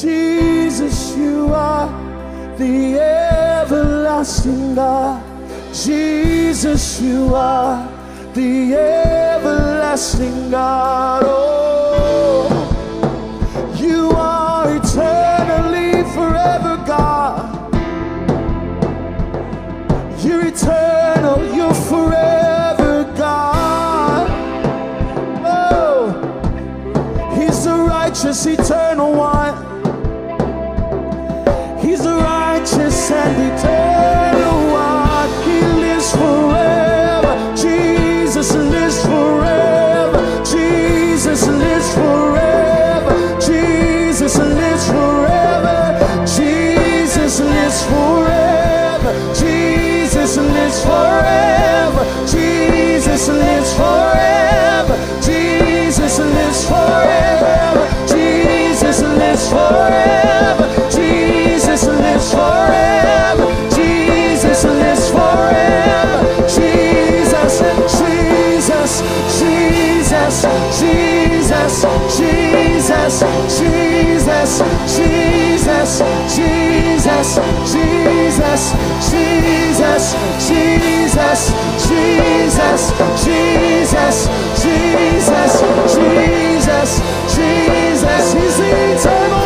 Jesus, you are the everlasting God. Jesus, you are the everlasting God. Oh. Jesus, Jesus, Jesus, Jesus, Jesus, Jesus, Jesus, Jesus, Jesus, Jesus, Jesus, Jesus, He's the eternal.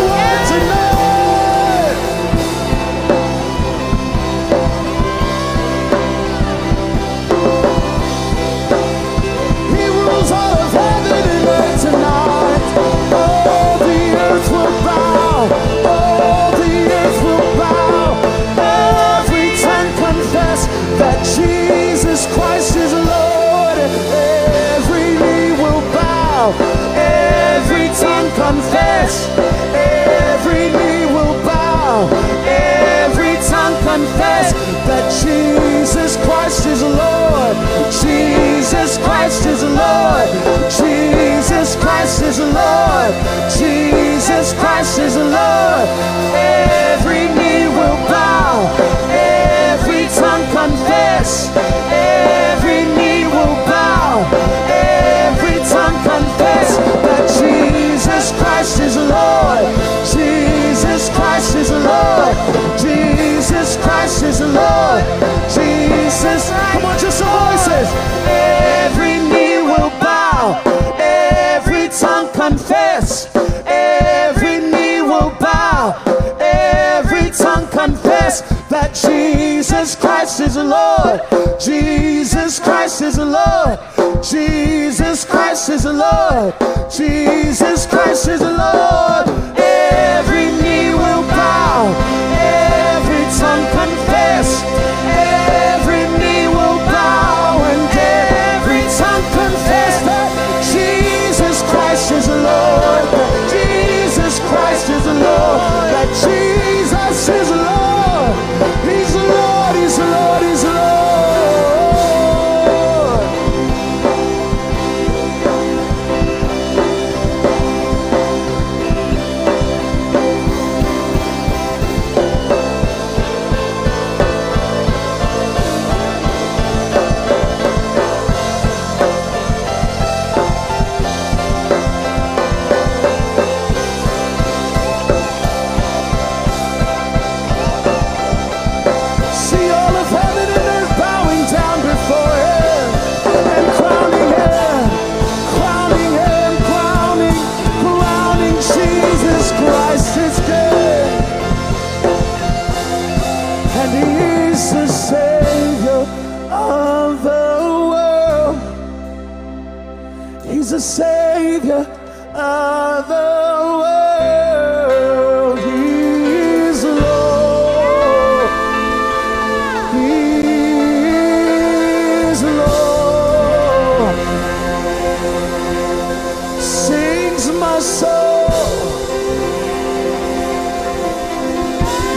Christ is the Lord. Jesus Christ is the Lord. Jesus Christ is the Lord. Jesus Christ is the Lord. Jesus Christ is the Lord. Jesus Christ is the Lord. Jesus Christ is the Lord. Every knee will bow. Every tongue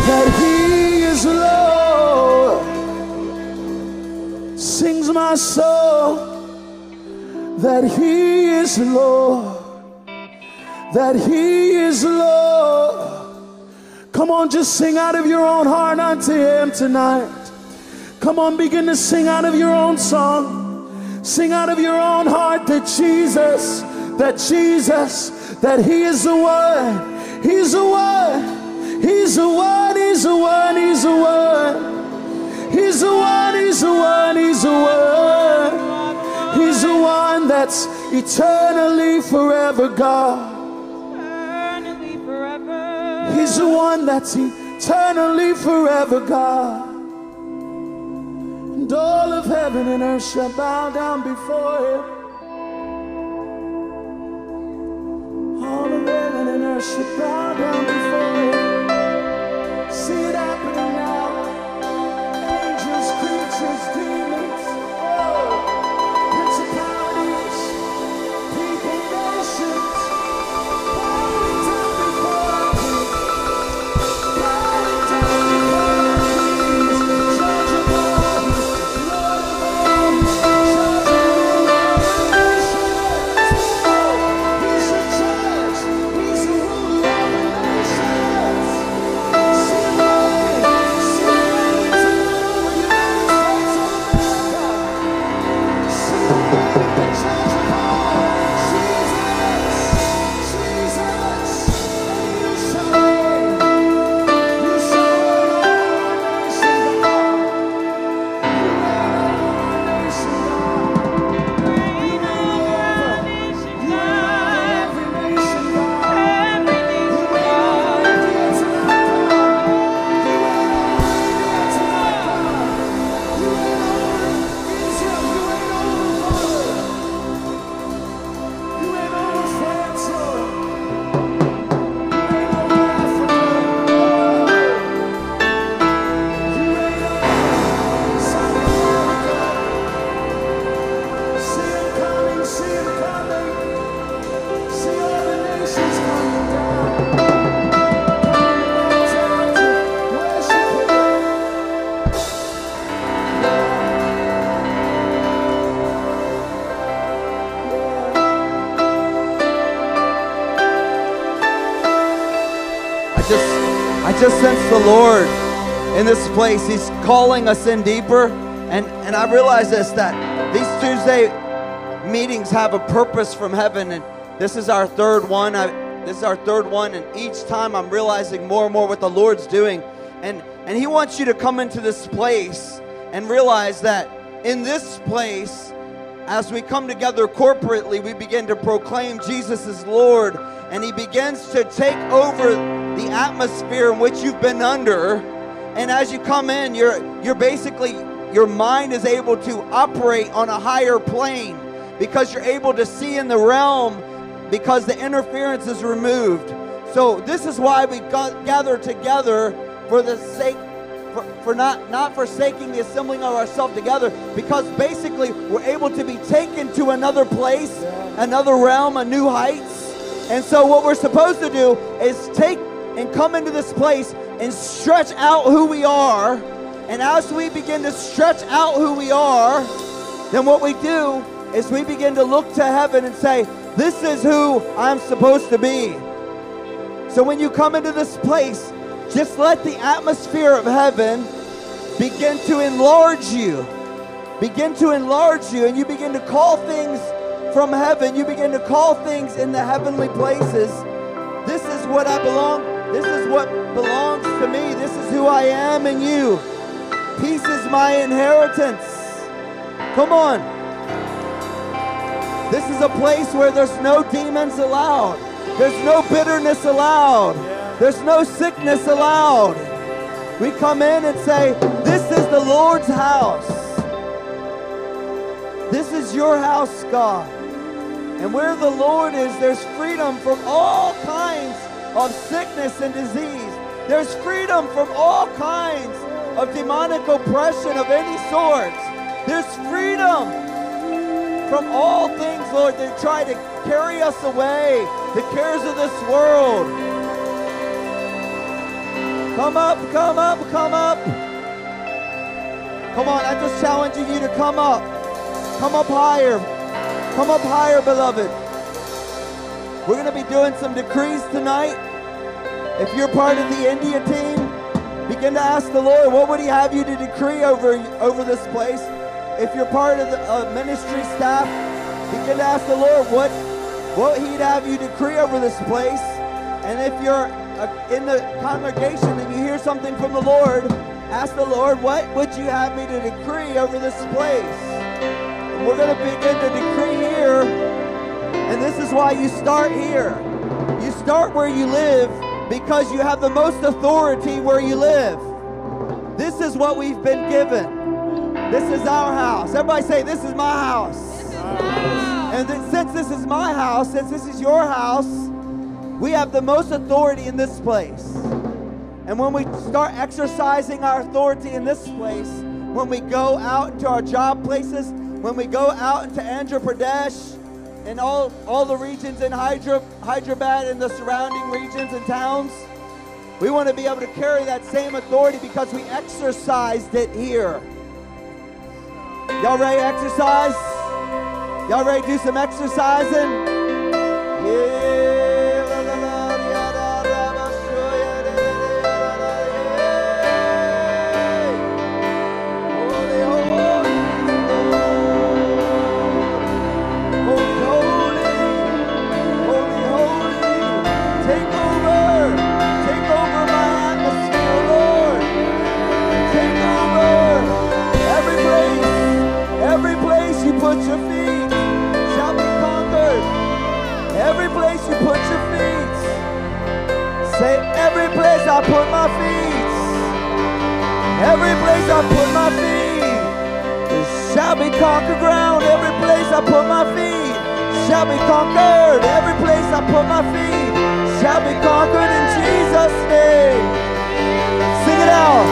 that He is Lord. Sings my soul that He is Lord. That He is Lord. Come on, just sing out of your own heart unto Him tonight. Come on, begin to sing out of your own song. Sing out of your own heart that Jesus, that Jesus, that He is the one. He's the one. He's the one. He's the one. He's the one. He's the one. He's the one. He's the one. He's the one that's eternally forever God. eternally forever. He's the one that's eternally forever God. And all of heaven and earth shall bow down before him. All of heaven and earth shall bow down before him. In this place. He's calling us in deeper. And, and I realize this that these Tuesday meetings have a purpose from heaven. And this is our third one. I, this is our third one. And each time I'm realizing more and more what the Lord's doing. And, and He wants you to come into this place and realize that in this place, as we come together corporately, we begin to proclaim Jesus is Lord, and He begins to take over the atmosphere in which you've been under. And as you come in, you're you're basically your mind is able to operate on a higher plane because you're able to see in the realm because the interference is removed. So this is why we got, gather together for the sake for, for not not forsaking the assembling of ourselves together because basically we're able to be taken to another place, another realm, a new heights. And so what we're supposed to do is take and come into this place and stretch out who we are. And as we begin to stretch out who we are, then what we do is we begin to look to heaven and say, This is who I'm supposed to be. So when you come into this place, just let the atmosphere of heaven begin to enlarge you. Begin to enlarge you, and you begin to call things from heaven. You begin to call things in the heavenly places. This is what I belong. This is what belongs to me. This is who I am in you. Peace is my inheritance. Come on. This is a place where there's no demons allowed. There's no bitterness allowed. There's no sickness allowed. We come in and say, This is the Lord's house. This is your house, God. And where the Lord is, there's freedom from all kinds of sickness and disease. There's freedom from all kinds of demonic oppression of any sort. There's freedom from all things, Lord, that try to carry us away, the cares of this world. Come up, come up, come up. Come on, I'm just challenging you to come up. Come up higher. Come up higher, beloved. We're going to be doing some decrees tonight. If you're part of the India team, begin to ask the Lord, what would He have you to decree over, over this place? If you're part of the uh, ministry staff, begin to ask the Lord what, what He'd have you decree over this place. And if you're uh, in the congregation and you hear something from the Lord, ask the Lord, what would you have me to decree over this place? And we're going to begin to decree here. And this is why you start here. You start where you live because you have the most authority where you live. This is what we've been given. This is our house. Everybody say, This is my house. This is house. And since this is my house, since this is your house, we have the most authority in this place. And when we start exercising our authority in this place, when we go out into our job places, when we go out into Andhra Pradesh and all, all the regions in Hydra, Hyderabad and the surrounding regions and towns, we want to be able to carry that same authority because we exercised it here. Y'all ready to exercise? Y'all ready to do some exercising? Yeah. Place I put my feet. Shall be conquered ground. Every place I put my feet shall be conquered. Every place I put my feet shall be conquered in Jesus' name. Sing it out.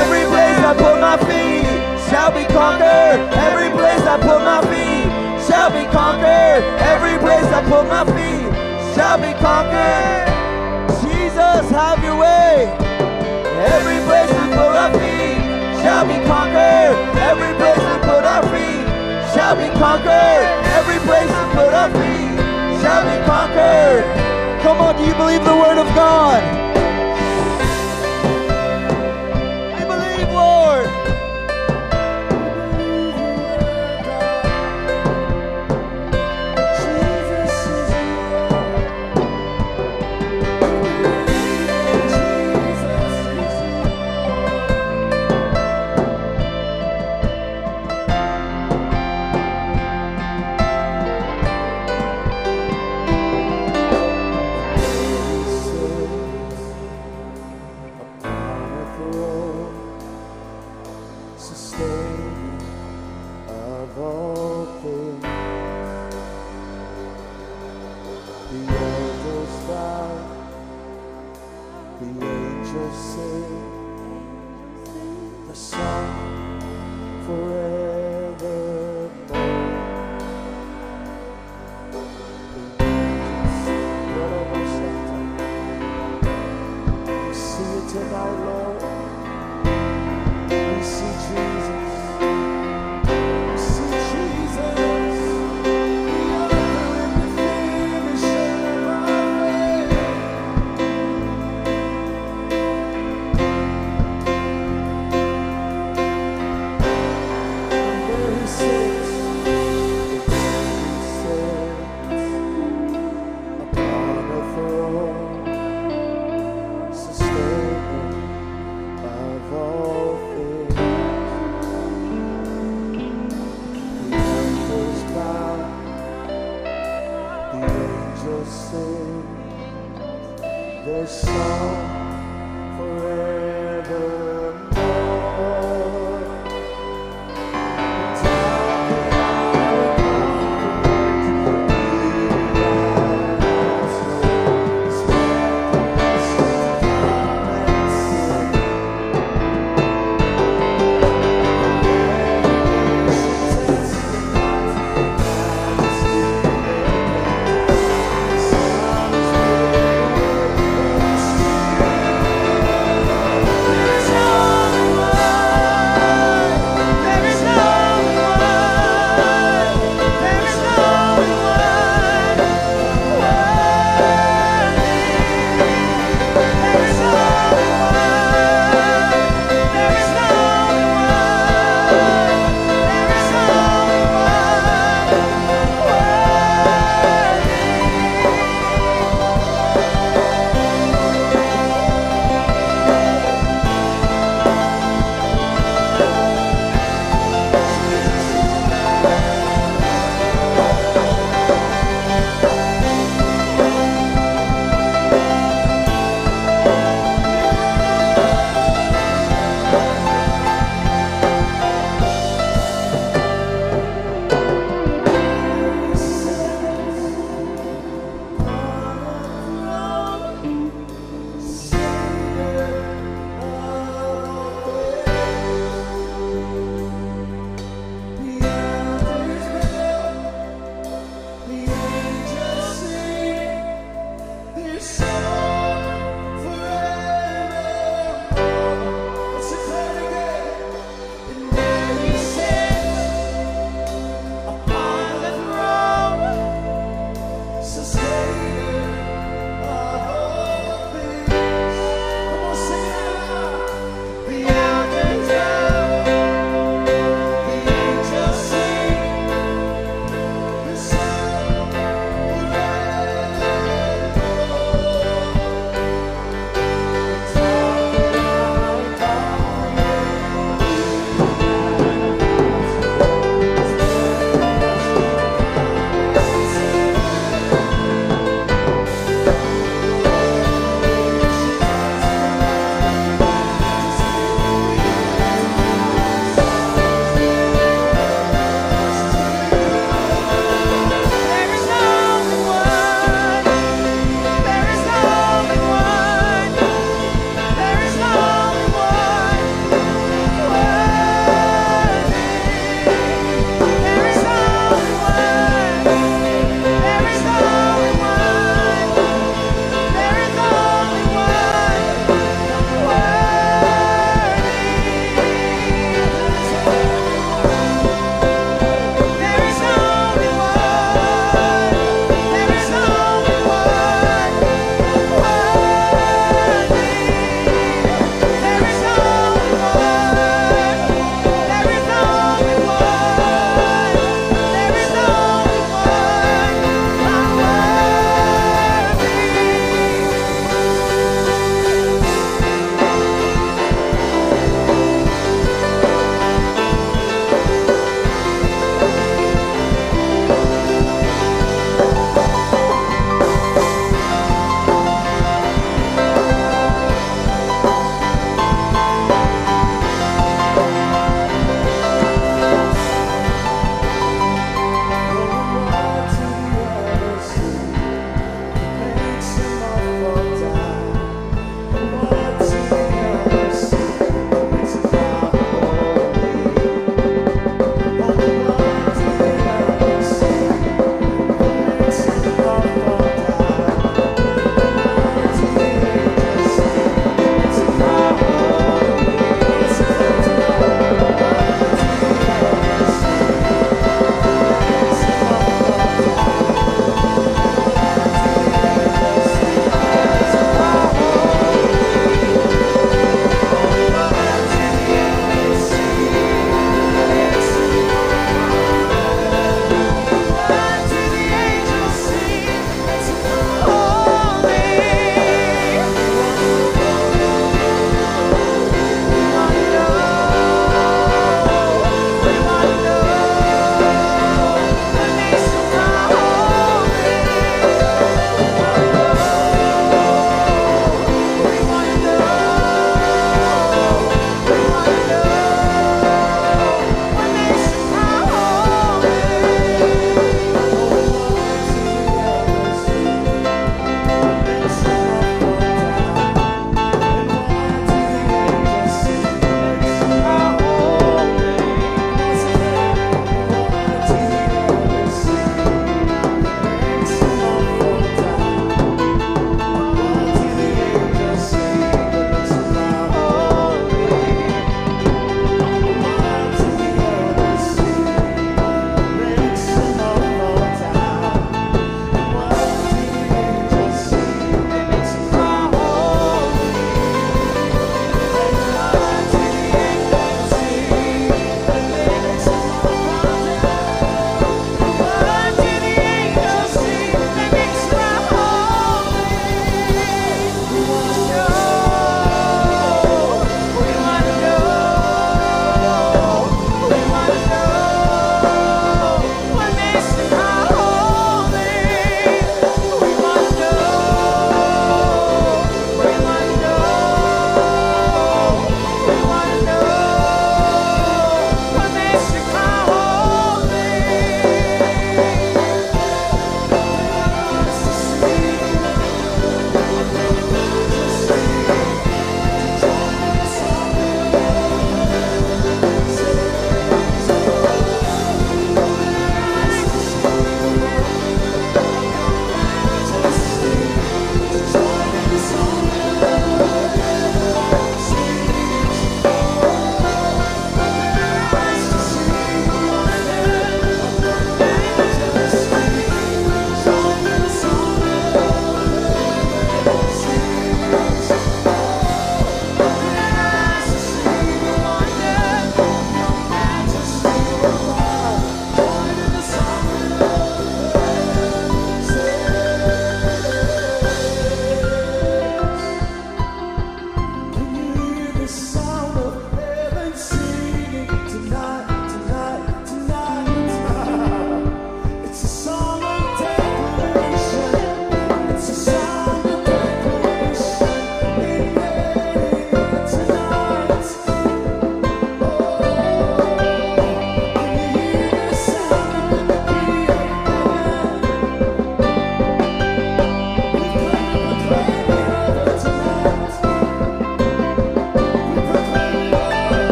Every place I put my feet shall be conquered. Every place I put my feet shall be conquered. Every place I put my feet shall be conquered. Jesus, have your way. Every place we put our feet shall be conquered. Every place we put our feet shall be conquered. Every place we put our feet shall be conquered. Come on, do you believe the word of God?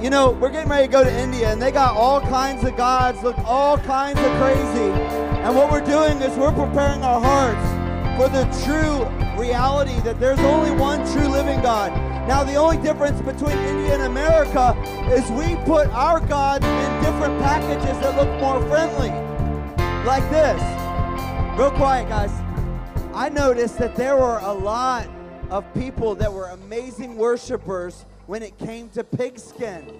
You know, we're getting ready to go to India, and they got all kinds of gods, look all kinds of crazy. And what we're doing is we're preparing our hearts for the true reality that there's only one true living God. Now, the only difference between India and America is we put our gods in different packages that look more friendly, like this. Real quiet, guys. I noticed that there were a lot of people that were amazing worshipers when it came to pigskin.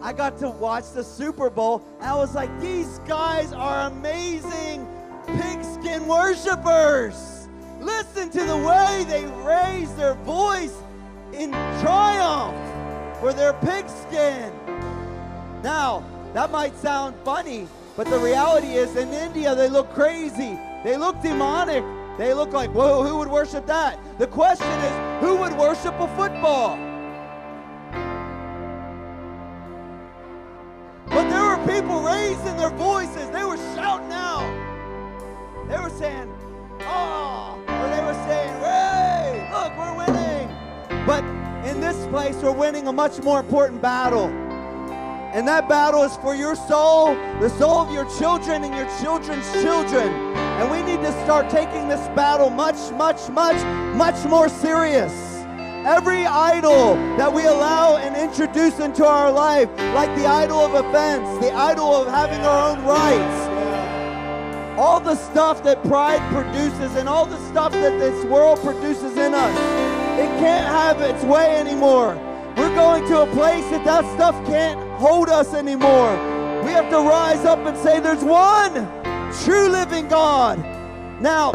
I got to watch the Super Bowl I was like, these guys are amazing pigskin worshipers. Listen to the way they raise their voice in triumph for their pigskin. Now, that might sound funny, but the reality is in India, they look crazy. They look demonic. They look like, whoa, who would worship that? The question is, who would worship a football? Raising their voices. They were shouting out. They were saying, oh, or they were saying, hey, look, we're winning. But in this place, we're winning a much more important battle. And that battle is for your soul, the soul of your children, and your children's children. And we need to start taking this battle much, much, much, much more serious. Every idol that we allow and introduce into our life, like the idol of offense, the idol of having our own rights, all the stuff that pride produces and all the stuff that this world produces in us, it can't have its way anymore. We're going to a place that that stuff can't hold us anymore. We have to rise up and say, There's one true living God. Now,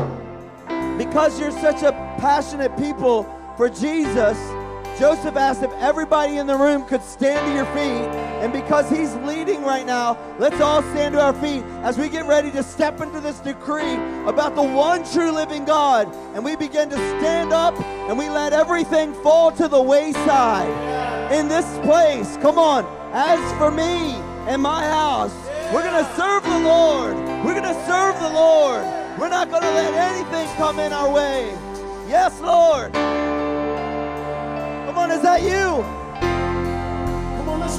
because you're such a passionate people for Jesus, Joseph asked if everybody in the room could stand to your feet. And because he's leading right now, let's all stand to our feet as we get ready to step into this decree about the one true living God. And we begin to stand up and we let everything fall to the wayside in this place. Come on. As for me and my house, we're going to serve the Lord. We're going to serve the Lord. We're not going to let anything come in our way. Yes, Lord. On, is that you? Come on, let's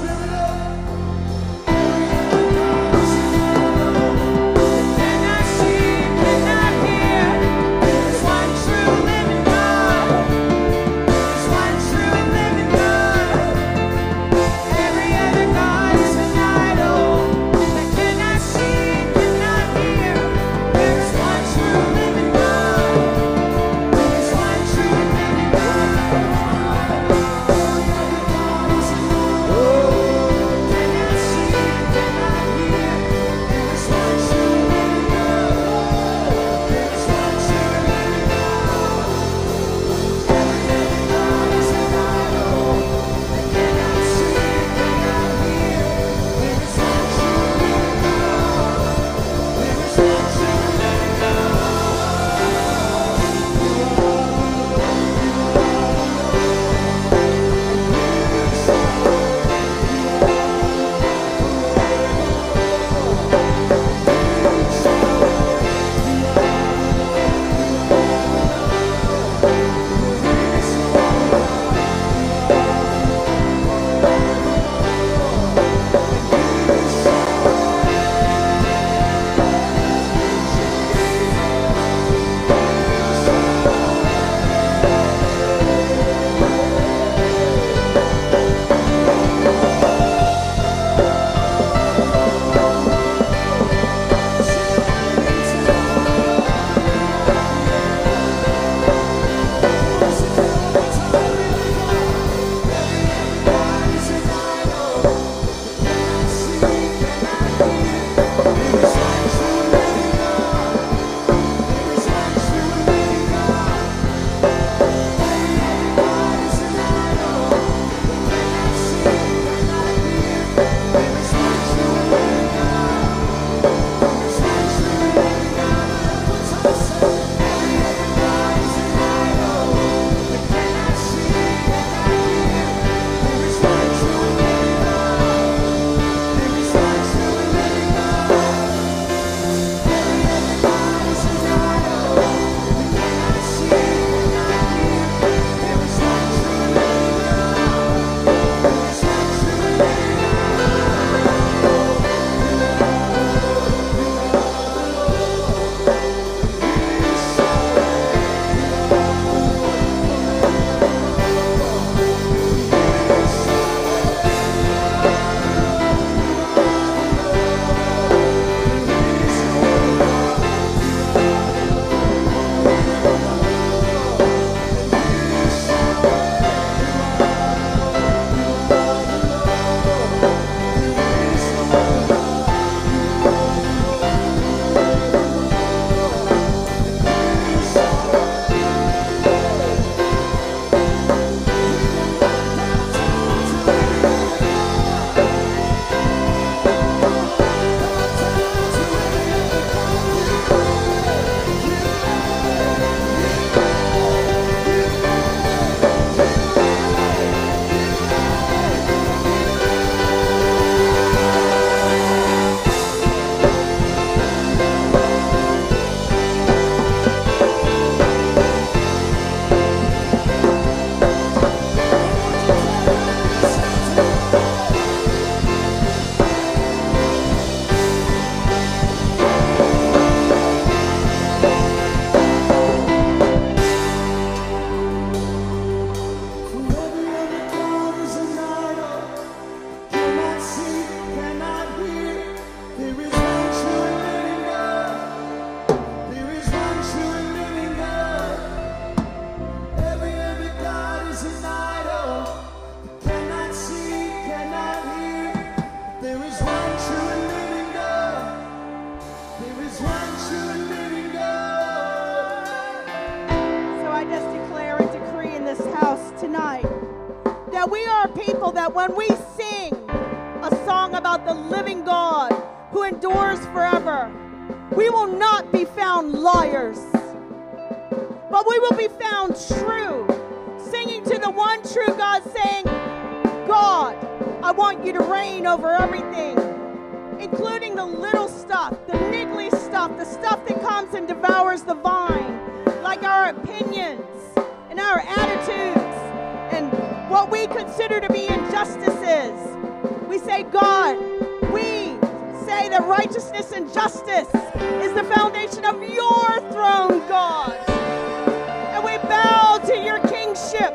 and justice is the foundation of your throne, God. And we bow to your kingship.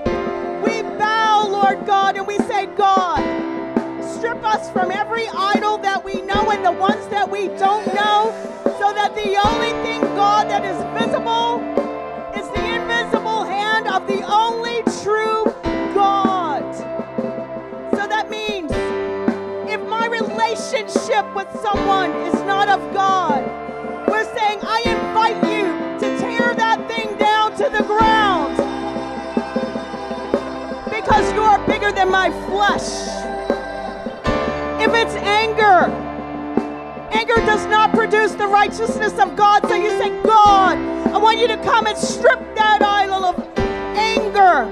We bow, Lord God, and we say, God, strip us from every idol that we know and the ones that we don't know, so that the only thing, God, that is visible with someone is not of God, we're saying, I invite you to tear that thing down to the ground because you are bigger than my flesh. If it's anger, anger does not produce the righteousness of God. So you say, God, I want you to come and strip that idol of anger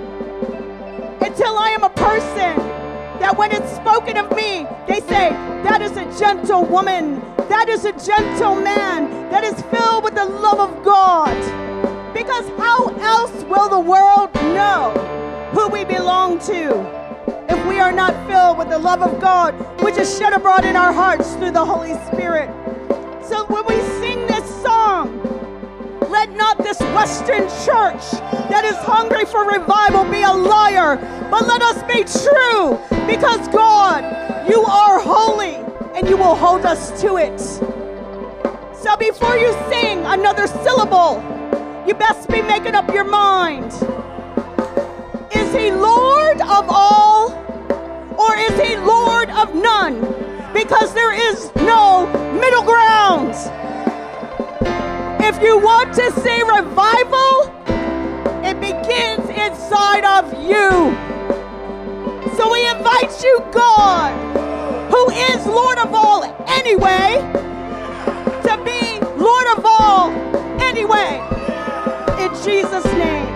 until I am a person that when it's spoken of me, they say, that is a gentle woman, that is a gentle man, that is filled with the love of God. Because how else will the world know who we belong to? if we are not filled with the love of God, which is shed abroad in our hearts through the Holy Spirit. So when we sing this song, let not this Western church that is hungry for revival be a liar, but let us be true because God, you are holy and you will hold us to it. So before you sing another syllable, you best be making up your mind. Is he Lord of all or is he Lord of none? Because there is no middle ground. If you want to see revival, it begins inside of you. So we invite you, God, who is Lord of all anyway, to be Lord of all anyway. In Jesus' name.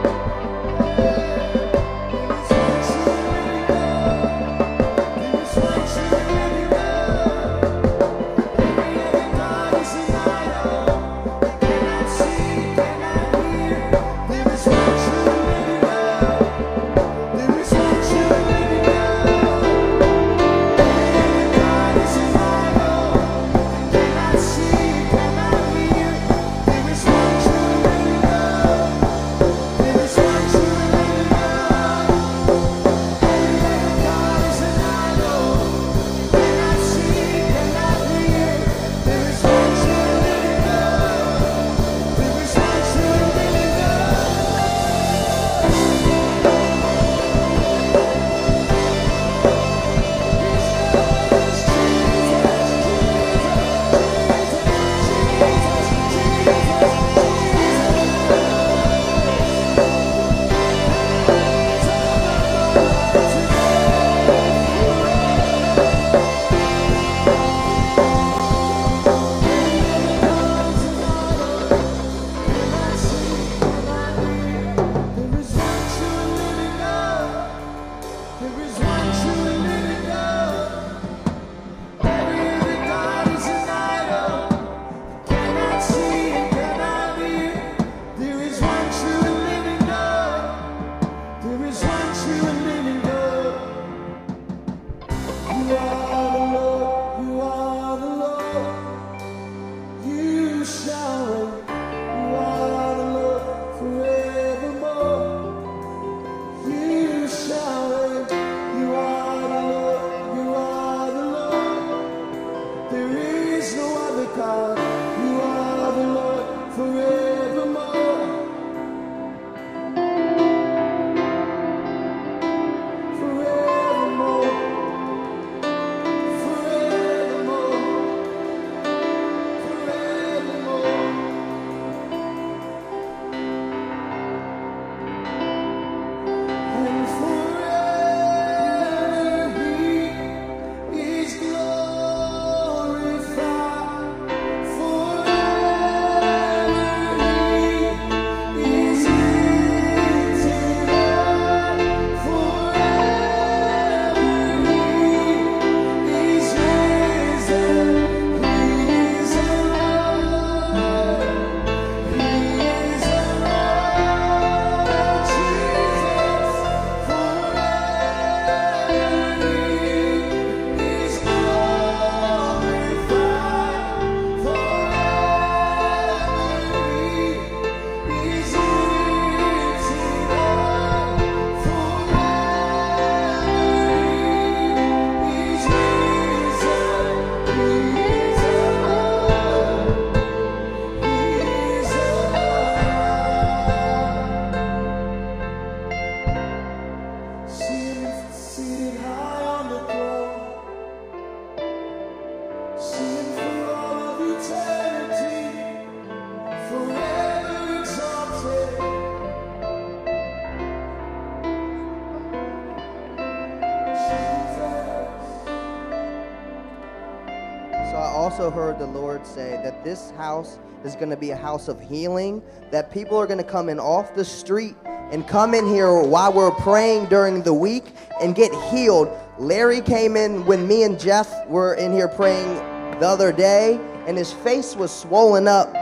Say that this house is going to be a house of healing, that people are going to come in off the street and come in here while we're praying during the week and get healed. Larry came in when me and Jeff were in here praying the other day, and his face was swollen up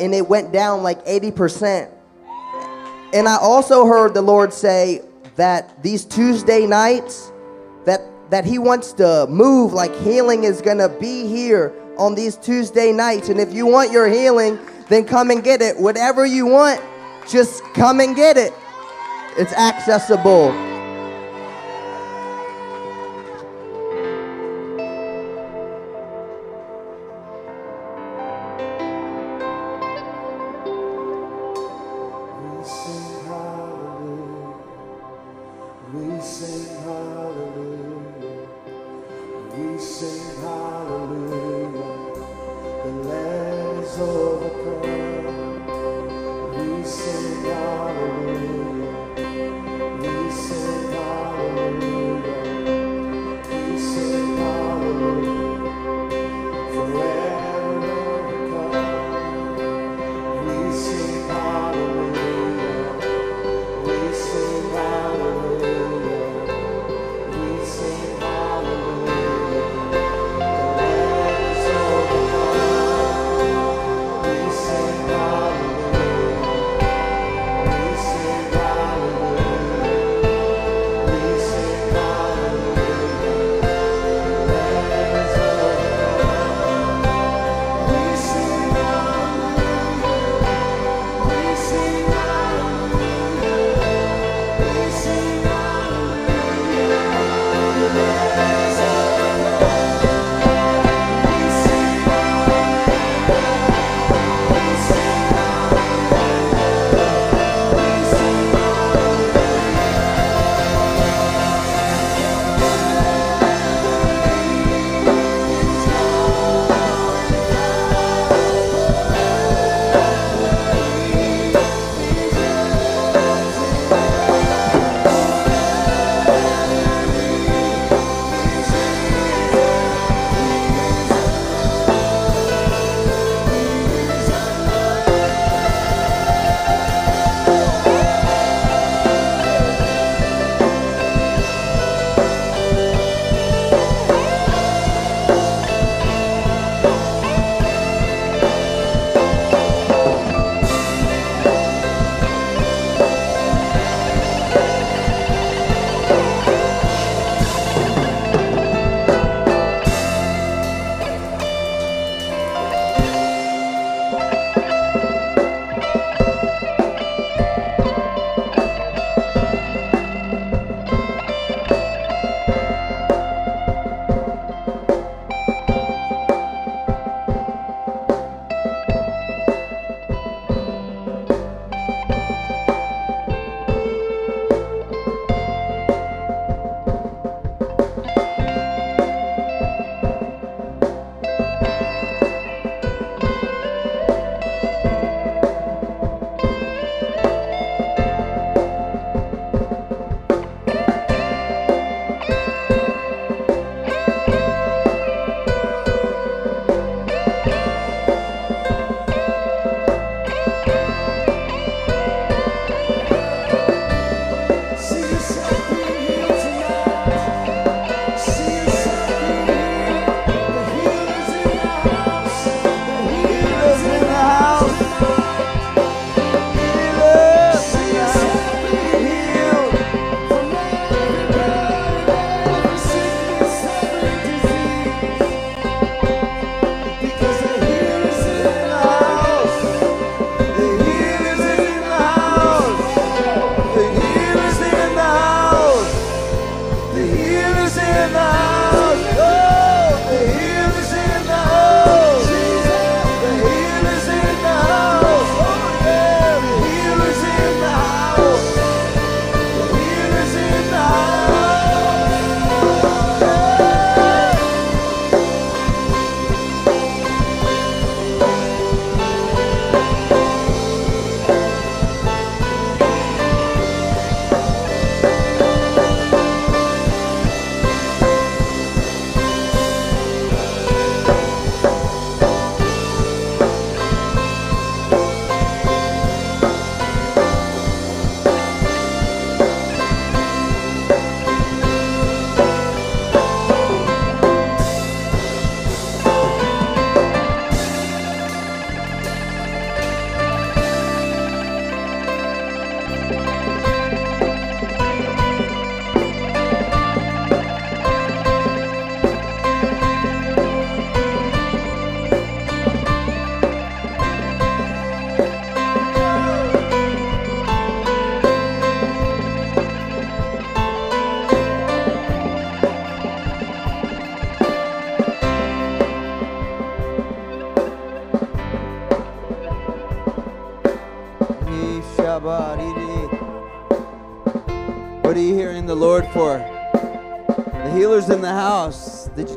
and it went down like 80%. And I also heard the Lord say that these Tuesday nights, that that He wants to move like healing is gonna be here on these Tuesday nights. And if you want your healing, then come and get it. Whatever you want, just come and get it. It's accessible. Hallelujah.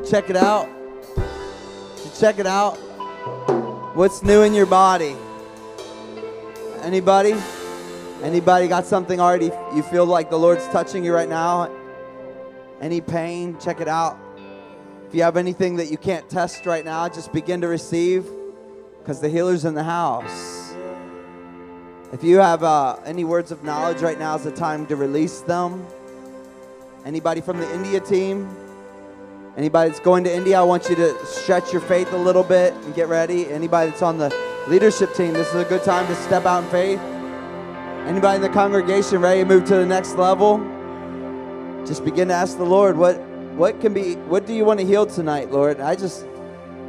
Check it out? Check it out? What's new in your body? Anybody? Anybody got something already you feel like the Lord's touching you right now? Any pain? Check it out. If you have anything that you can't test right now, just begin to receive because the healer's in the house. If you have uh, any words of knowledge right now is the time to release them. Anybody from the India team? Anybody that's going to India, I want you to stretch your faith a little bit and get ready. Anybody that's on the leadership team, this is a good time to step out in faith. Anybody in the congregation ready to move to the next level? Just begin to ask the Lord, what what can be what do you want to heal tonight, Lord? I just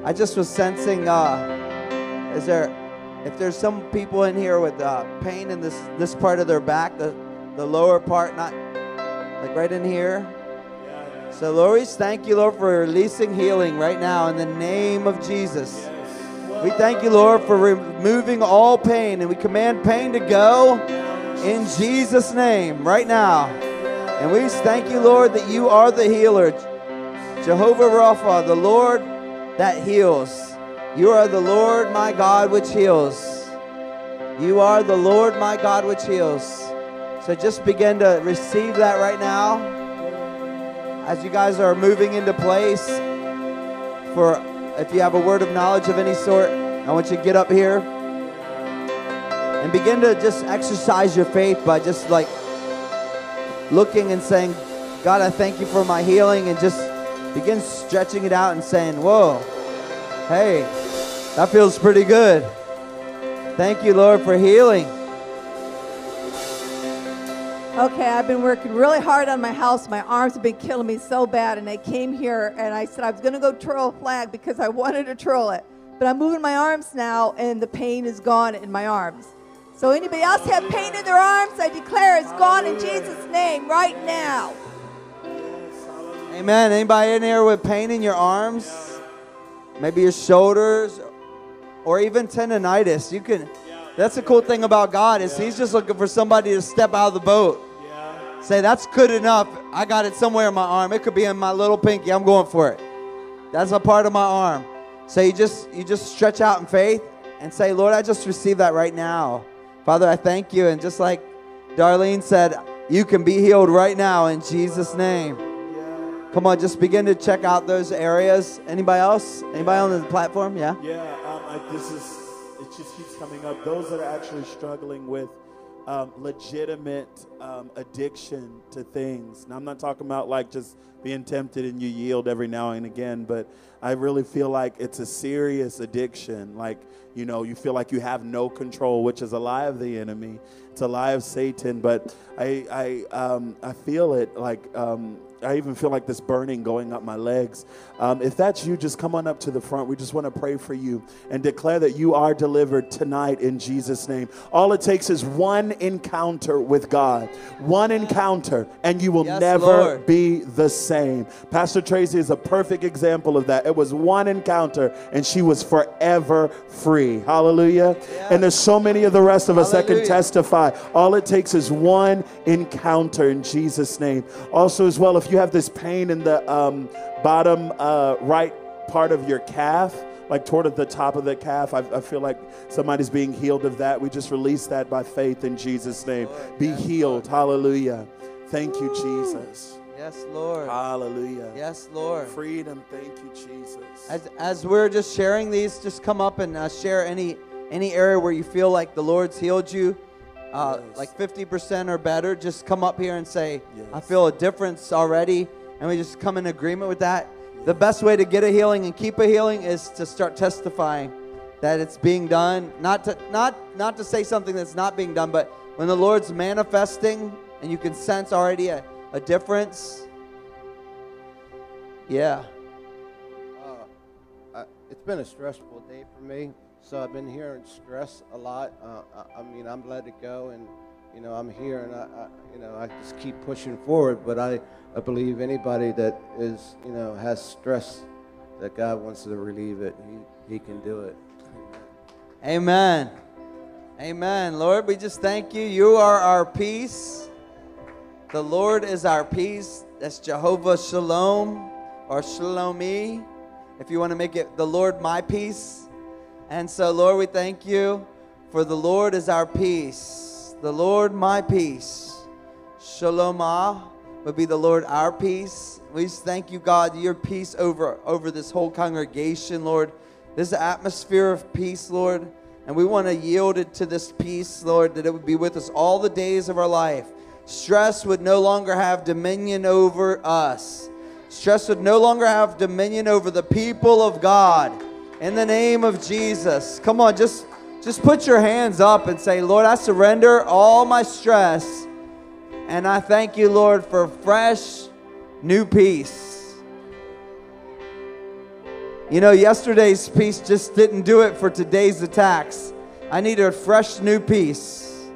I just was sensing uh is there if there's some people in here with uh, pain in this this part of their back, the the lower part, not like right in here. So, Lord, we thank you, Lord, for releasing healing right now in the name of Jesus. We thank you, Lord, for removing all pain, and we command pain to go in Jesus' name right now. And we thank you, Lord, that you are the healer, Jehovah Rapha, the Lord that heals. You are the Lord, my God, which heals. You are the Lord, my God, which heals. So just begin to receive that right now as you guys are moving into place for if you have a word of knowledge of any sort i want you to get up here and begin to just exercise your faith by just like looking and saying god i thank you for my healing and just begin stretching it out and saying whoa hey that feels pretty good. Thank you lord for healing Okay, I've been working really hard on my house. My arms have been killing me so bad, and I came here and I said I was going to go twirl a flag because I wanted to twirl it. But I'm moving my arms now, and the pain is gone in my arms. So anybody else have pain in their arms? I declare it's gone in Jesus' name right now. Amen. Anybody in here with pain in your arms? Maybe your shoulders or even tendonitis. You can That's the cool thing about God is he's just looking for somebody to step out of the boat. Say that's good enough. I got it somewhere in my arm. It could be in my little pinky. I'm going for it. That's a part of my arm. So you just you just stretch out in faith and say, Lord, I just receive that right now. Father, I thank you. And just like Darlene said, you can be healed right now in Jesus' name. Come on, just begin to check out those areas. Anybody else? Anybody on the platform? Yeah. Yeah, um, I, this is, it just keeps coming up. Those that are actually struggling with um, legitimate um, addiction to things. Now, I'm not talking about like just being tempted and you yield every now and again, but I really feel like it's a serious addiction. Like, you know, you feel like you have no control, which is a lie of the enemy. It's a lie of Satan. But I, I, um, I feel it like um, I even feel like this burning going up my legs. Um, if that's you, just come on up to the front. We just want to pray for you and declare that you are delivered tonight in Jesus' name. All it takes is one encounter with God, one encounter, and you will Yes, never Lord. be the same. Pastor Tracy is a perfect example of that. It was one encounter, and she was forever free. Hallelujah. And there's so many of the rest of us that can testify. All it takes is one encounter in Jesus' name. Also, as well, if you have this pain in the um, bottom uh, right part of your calf, like toward the top of the calf, I, I feel like somebody's being healed of that. We just release that by faith in Jesus' name. Be healed. Hallelujah. Thank you, Jesus. Yes, Lord. Hallelujah. Yes, Lord. Freedom. Thank you, Jesus. As, as we're just sharing these, just come up and uh, share any any area where you feel like the Lord's healed you, uh, Yes. like 50% or better. Just come up here and say, I feel a difference already. And we just come in agreement with that. The best way to get a healing and keep a healing is to start testifying that it's being done. Not to not not to say something that's not being done, but when the Lord's manifesting and you can sense already a, a difference. Yeah. Uh, I, it's been a stressful day for me, so I've been hearing stress a lot. Uh, I, I mean, I'm glad to go, and you know, I'm here, and I, I, you know, I just keep pushing forward. But I, I believe anybody that is, you know, has stress, that God wants to relieve it. He, He can do it. Amen. Amen. Lord, we just thank you. You are our peace. The Lord is our peace. That's Jehovah Shalom or Shalomi. If you want to make it the Lord my peace. And so, Lord, we thank you for the Lord is our peace. The Lord my peace. Shalomah would be the Lord our peace. We just thank you, God, your peace over, over this whole congregation, Lord. This atmosphere of peace, Lord. And we want to yield it to this peace, Lord, that it would be with us all the days of our life. Stress would no longer have dominion over us. Stress would no longer have dominion over the people of God. In the name of Jesus. Come on, just just put your hands up and say, Lord, I surrender all my stress. And I thank you, Lord, for fresh new peace. You know, yesterday's peace just didn't do it for today's attacks. I need a fresh new peace.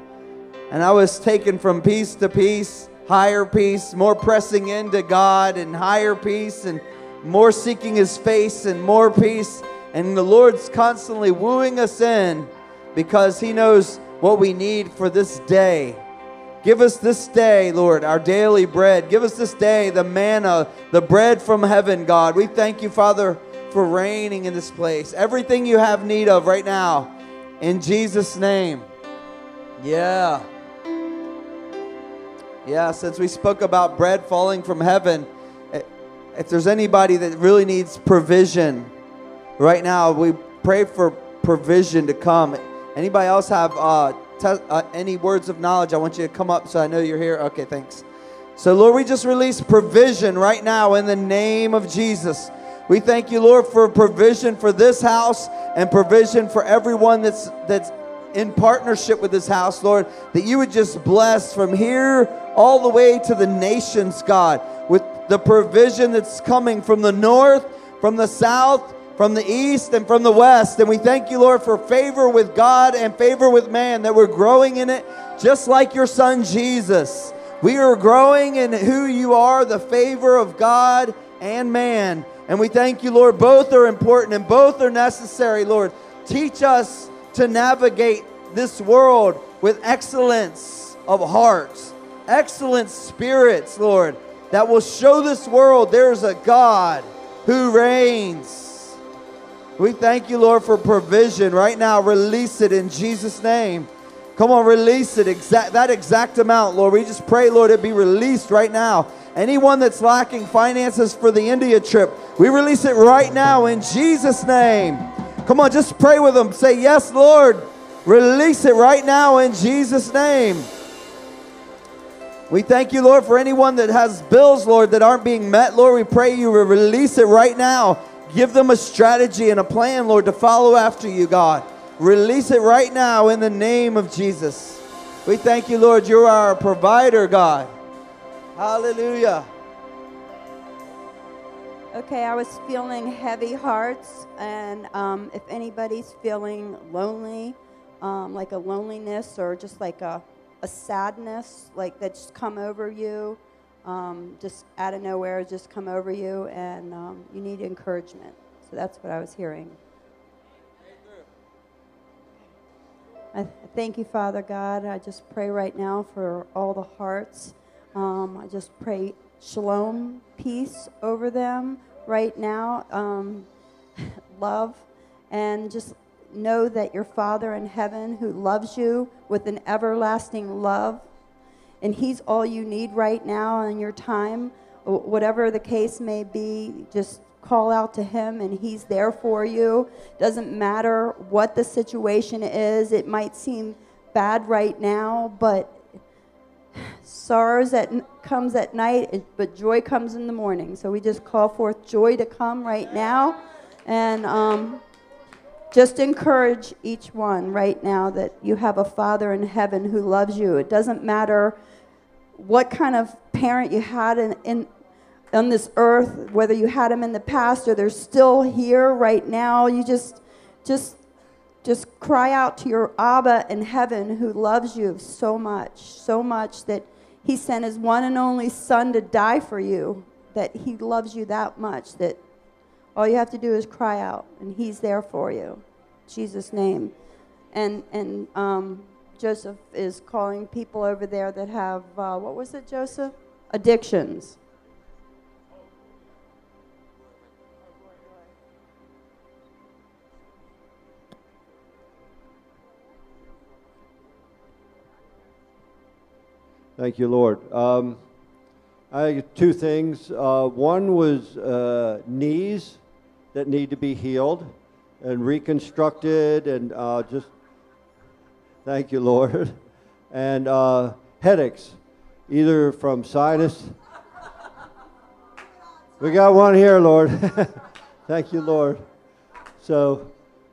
And I was taken from peace to peace, higher peace, more pressing into God and higher peace, and more seeking His face and more peace. And the Lord's constantly wooing us in because He knows what we need for this day. Give us this day, Lord, our daily bread. Give us this day the manna, the bread from heaven, God. We thank you, Father, for reigning in this place. Everything you have need of right now, in Jesus' name. Yeah. Yeah, since we spoke about bread falling from heaven, eh, if there's anybody that really needs provision right now, we pray for provision to come. Anybody else have uh, te- uh, any words of knowledge? I want you to come up so I know you're here. Okay, thanks. So, Lord, we just release provision right now in the name of Jesus. We thank you, Lord, for provision for this house and provision for everyone that's that's in partnership with this house, Lord, that you would just bless from here all the way to the nations, God, with the provision that's coming from the north, from the south, from the east, and from the west. And we thank you, Lord, for favor with God and favor with man, that we're growing in it just like your son Jesus. We are growing in who you are, the favor of God and man. And we thank you, Lord. Both are important and both are necessary, Lord. Teach us to navigate this world with excellence of hearts, excellent spirits, Lord, that will show this world there's a God who reigns. We thank you, Lord, for provision. Right now, release it in Jesus' name. Come on, release it. Exact that exact amount, Lord. We just pray, Lord, it be released right now. Anyone that's lacking finances for the India trip, we release it right now in Jesus' name. Come on, just pray with them. Say, Yes, Lord. Release it right now in Jesus' name. We thank you, Lord, for anyone that has bills, Lord, that aren't being met. Lord, we pray you will release it right now. Give them a strategy and a plan, Lord, to follow after you, God. Release it right now in the name of Jesus. We thank you, Lord. You're our provider, God. Hallelujah. Okay, I was feeling heavy hearts, and um, if anybody's feeling lonely, um, like a loneliness or just like a, a sadness, like that's come over you, um, just out of nowhere, just come over you, and um, you need encouragement. So that's what I was hearing. I th- thank you, Father God. I just pray right now for all the hearts. Um, I just pray shalom, peace over them right now, um, love, and just know that your Father in heaven who loves you with an everlasting love, and He's all you need right now in your time, whatever the case may be, just call out to Him and He's there for you. Doesn't matter what the situation is, it might seem bad right now, but sorrows that comes at night, but joy comes in the morning. So we just call forth joy to come right now, and um, just encourage each one right now that you have a Father in heaven who loves you. It doesn't matter what kind of parent you had in, in on this earth, whether you had them in the past or they're still here right now. You just, just just cry out to your Abba in heaven who loves you so much, so much that he sent his one and only son to die for you, that he loves you that much that all you have to do is cry out and he's there for you. In Jesus' name. and and um, Joseph is calling people over there that have uh, what was it, Joseph? Addictions. Thank you, Lord. Um, I two things. Uh, one was uh, knees that need to be healed and reconstructed, and uh, just thank you, Lord. And uh, headaches, either from sinus. We got one here, Lord. thank you, Lord. So,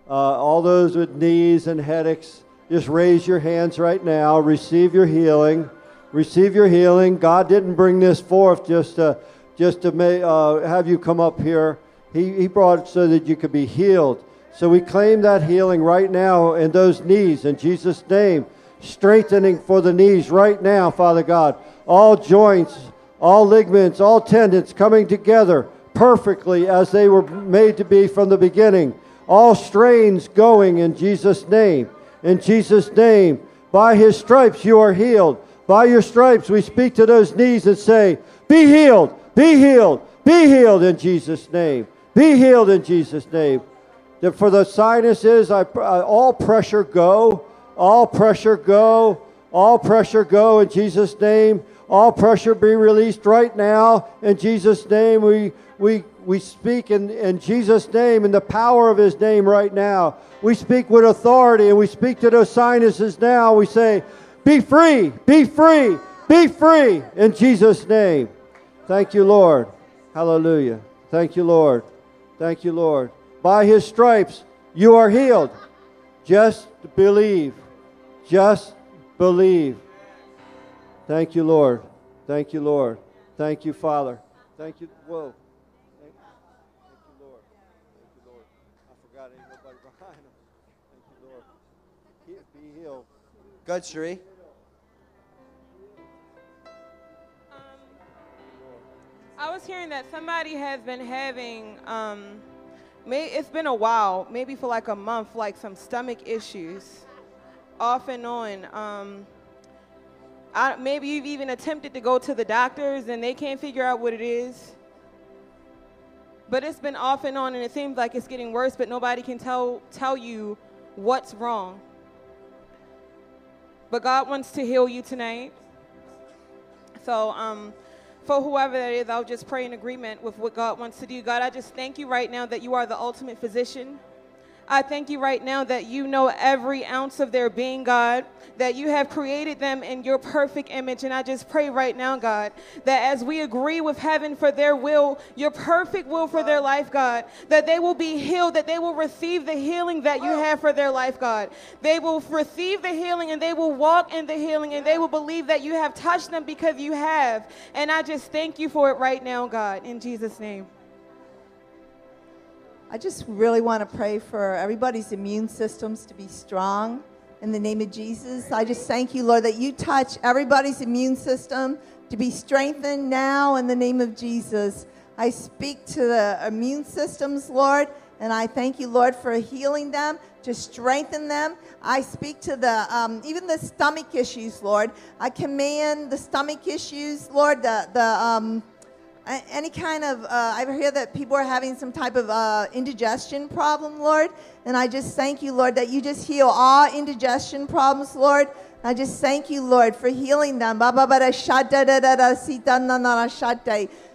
uh, all those with knees and headaches, just raise your hands right now. Receive your healing. Receive your healing. God didn't bring this forth just to, just to ma- uh, have you come up here. He, he brought it so that you could be healed. So we claim that healing right now in those knees in Jesus' name. Strengthening for the knees right now, Father God. All joints, all ligaments, all tendons coming together perfectly as they were made to be from the beginning. All strains going in Jesus' name. In Jesus' name. By his stripes you are healed. By your stripes we speak to those knees and say, Be healed, be healed, be healed in Jesus' name. Be healed in Jesus' name. That for the sinuses, I, I, uh, all pressure go, all pressure go, all pressure go in Jesus' name. All pressure be released right now in Jesus' name. We, we, we speak in, in Jesus' name, in the power of His name right now. We speak with authority and we speak to those sinuses now. We say, Be free, be free, be free in Jesus' name. Thank you, Lord. Hallelujah. Thank you, Lord. Thank you, Lord. By His stripes, you are healed. Just believe. Just believe. Thank you, Lord. Thank you, Lord. Thank you, Father. Thank you. Whoa. Thank, you, Lord. I forgot ain't nobody behind him. Thank you, Lord. Be healed. Good, Sheree. I was hearing that somebody has been having, um, may, it's been a while, maybe for like a month, like some stomach issues, off and on. Um, I, maybe you've even attempted to go to the doctors and they can't figure out what it is. But it's been off and on, and it seems like it's getting worse, but nobody can tell, tell you what's wrong. But God wants to heal you tonight. So, um, for whoever that is, I'll just pray in agreement with what God wants to do. God, I just thank you right now that you are the ultimate physician. I thank you right now that you know every ounce of their being, God, that you have created them in your perfect image. And I just pray right now, God, that as we agree with heaven for their will, your perfect will for their life, God, that they will be healed, that they will receive the healing that you have for their life, God. They will receive the healing and they will walk in the healing and they will believe that you have touched them because you have. And I just thank you for it right now, God, in Jesus' name. I just really want to pray for everybody's immune systems to be strong in the name of Jesus. I just thank you, Lord, that you touch everybody's immune system to be strengthened now in the name of Jesus. I speak to the immune systems, Lord, and I thank you, Lord, for healing them, to strengthen them. I speak to the um, even the stomach issues, Lord. I command the stomach issues, Lord, the the um, any kind of uh, i hear that people are having some type of uh, indigestion problem lord and i just thank you lord that you just heal all indigestion problems lord. I just thank you lord for healing them.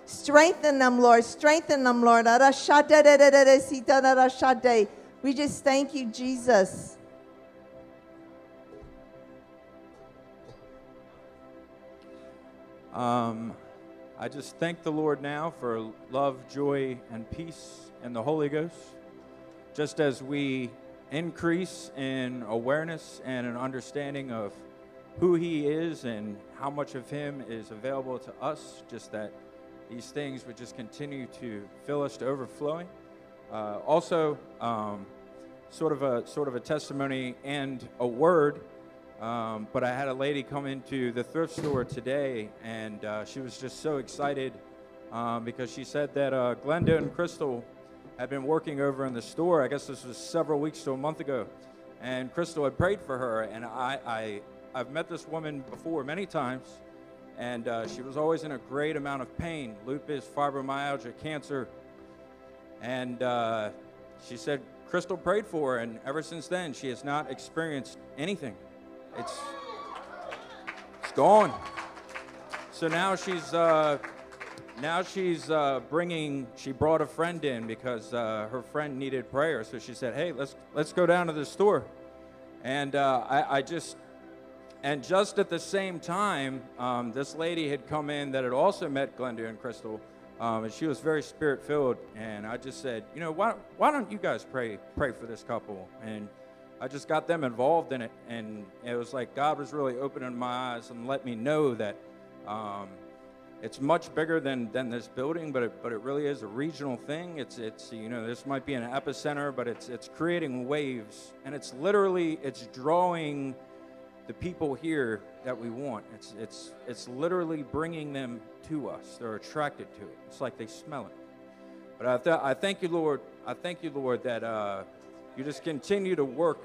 Strengthen them lord. Strengthen them lord. We just thank you jesus. Um, I just thank the Lord now for love, joy, and peace in the Holy Ghost. Just as we increase in awareness and an understanding of who He is and how much of Him is available to us, just that these things would just continue to fill us to overflowing. Uh, also, um, sort of a sort of a testimony and a word. Um, but I had a lady come into the thrift store today, and uh, she was just so excited um, because she said that uh, Glenda and Crystal had been working over in the store. I guess this was several weeks to a month ago, and Crystal had prayed for her. And I, I I've met this woman before many times, and uh, she was always in a great amount of pain: lupus, fibromyalgia, cancer. And uh, she said Crystal prayed for her, and ever since then, she has not experienced anything. It's it's gone. So now she's uh, now she's uh, bringing. She brought a friend in because uh, her friend needed prayer. So she said, "Hey, let's let's go down to the store." And uh, I, I just and just at the same time, um, this lady had come in that had also met Glenda and Crystal, um, and she was very spirit filled. And I just said, you know, why why don't you guys pray pray for this couple? And I just got them involved in it, and it was like God was really opening my eyes and let me know that um, it's much bigger than, than this building, but it, but it really is a regional thing. It's it's you know this might be an epicenter, but it's it's creating waves, and it's literally it's drawing the people here that we want. It's it's it's literally bringing them to us. They're attracted to it. It's like they smell it. But I, th- I thank you, Lord. I thank you, Lord, that uh, you just continue to work,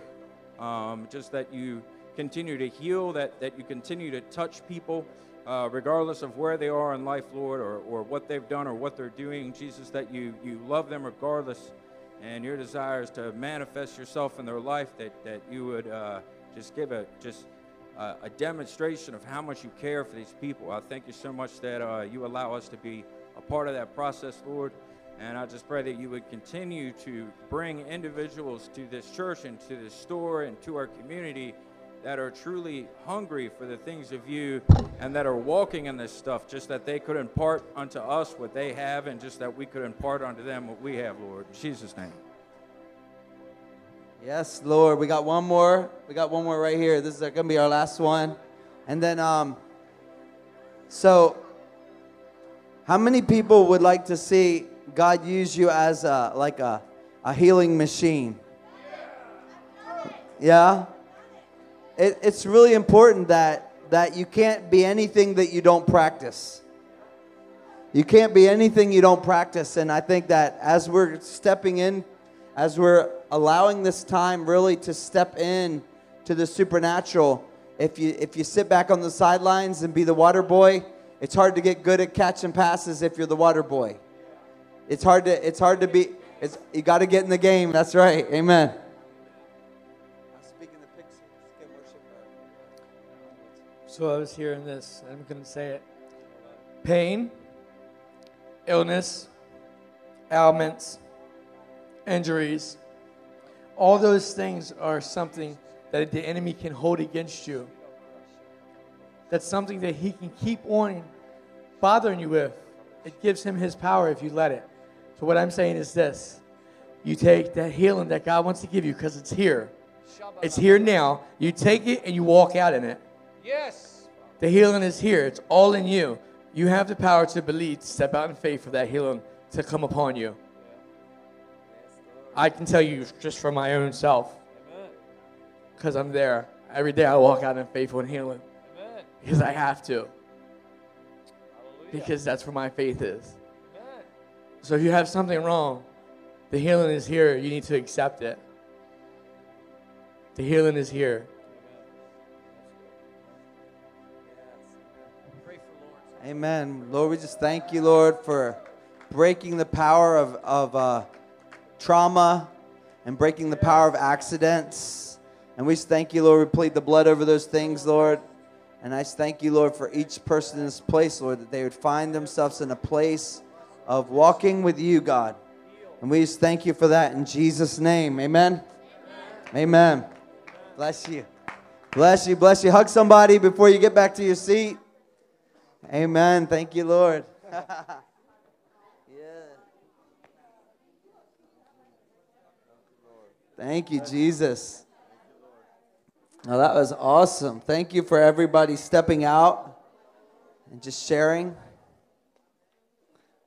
um, just that you continue to heal, that, that you continue to touch people, uh, regardless of where they are in life, Lord, or, or what they've done or what they're doing. Jesus, that you, you love them regardless, and your desire is to manifest yourself in their life, that, that you would uh, just give a just uh, a demonstration of how much you care for these people. I thank you so much that uh, you allow us to be a part of that process, Lord. And I just pray that you would continue to bring individuals to this church and to this store and to our community that are truly hungry for the things of you and that are walking in this stuff, just that they could impart unto us what they have and just that we could impart unto them what we have, Lord. In Jesus' name. Yes, Lord. We got one more. We got one more right here. This is going to be our last one. And then, um, so, how many people would like to see God use you as a, like a, a healing machine? Yeah? It, it's really important that, that you can't be anything that you don't practice. You can't be anything you don't practice. And I think that as we're stepping in, as we're allowing this time really to step in to the supernatural, if you if you sit back on the sidelines and be the water boy, it's hard to get good at catching passes if you're the water boy. It's hard to it's hard to be it's you got to get in the game. That's right. Amen. So I was hearing this, I'm going to say it. Pain, illness, ailments, injuries, all those things are something that the enemy can hold against you. That's something that he can keep on bothering you with. It gives him his power if you let it. So, what I'm saying is this you take that healing that God wants to give you because it's here. It's here now. You take it and you walk out in it. Yes. The healing is here. It's all in you. You have the power to believe, to step out in faith for that healing to come upon you. I can tell you just from my own self. Because I'm there. Every day I walk out in faith and healing. Because I have to. Because that's where my faith is. So if you have something wrong, the healing is here. You need to accept it. The healing is here. Amen. Lord, we just thank you, Lord, for breaking the power of, of uh, trauma and breaking the power of accidents. And we thank you, Lord. We plead the blood over those things, Lord. And I thank you, Lord, for each person in this place, Lord, that they would find themselves in a place of walking with you, God. And we just thank you for that in Jesus' name. Amen. Amen. Bless you. Bless you. Bless you. Hug somebody before you get back to your seat. Amen. Thank you, Lord. Thank you, Jesus. Now that was awesome. Thank you for everybody stepping out and just sharing.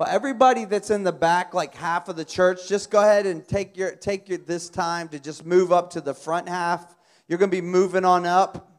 Well, everybody that's in the back, like half of the church, just go ahead and take your take your this time to just move up to the front half. You're going to be moving on up.